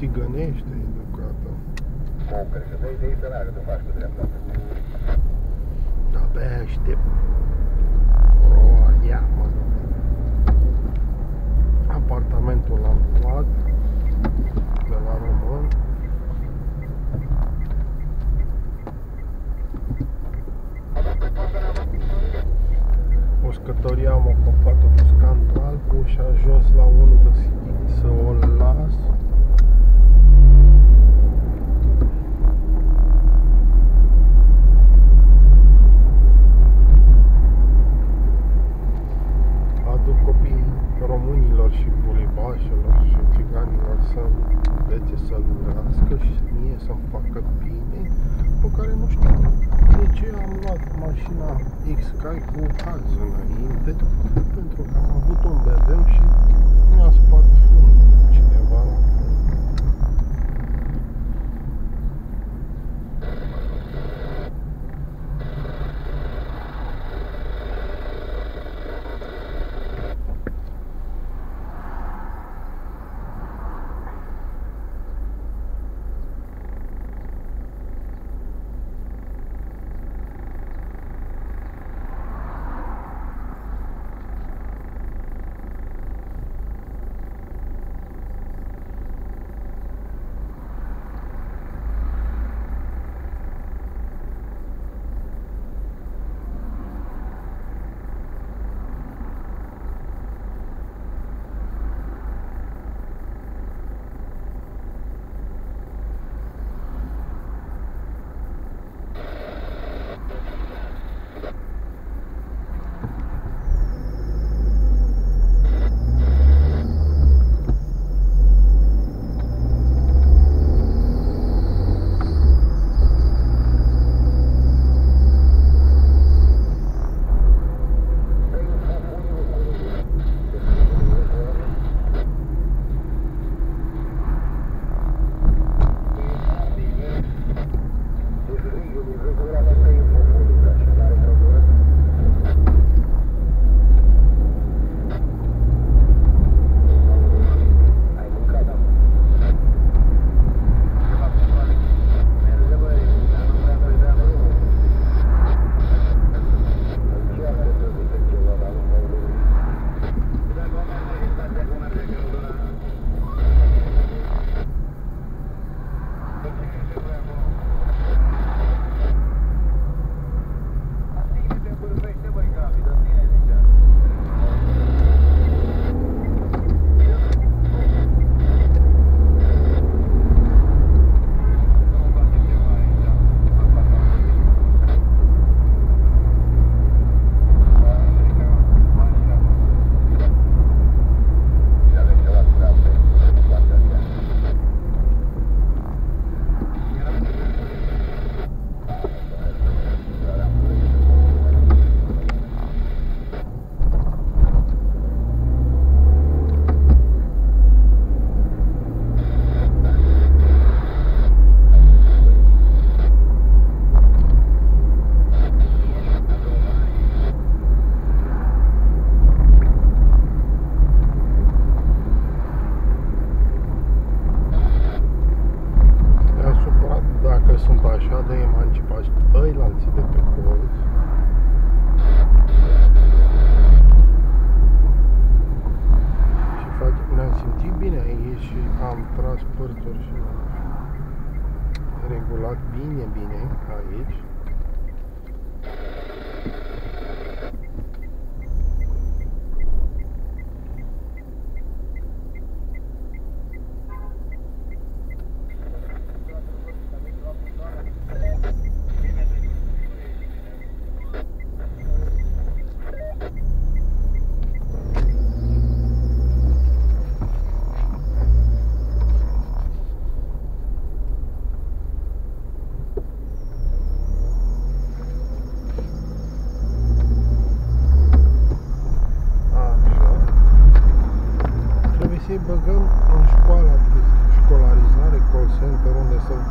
țigănește educată. Cred că de aici să meargă, să-mi facă bine, pe care nu știu de ce am luat mașina X-Sky cu haz înainte, pentru că am avut un BMW și mi-a spart fundul părțuri și am regulat bine, bine aici.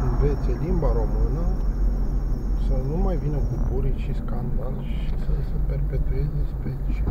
învețe limba română, să nu mai vină cu burii și scandal și să se perpetueze specii.